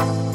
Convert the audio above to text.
Bye.